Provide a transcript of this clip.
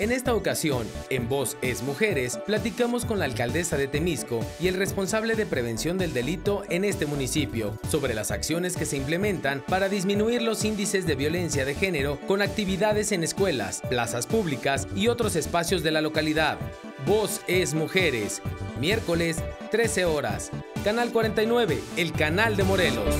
En esta ocasión, en Voz es Mujeres, platicamos con la alcaldesa de Temisco y el responsable de prevención del delito en este municipio sobre las acciones que se implementan para disminuir los índices de violencia de género con actividades en escuelas, plazas públicas y otros espacios de la localidad. Voz es Mujeres, miércoles 13 horas, Canal 49, el canal de Morelos.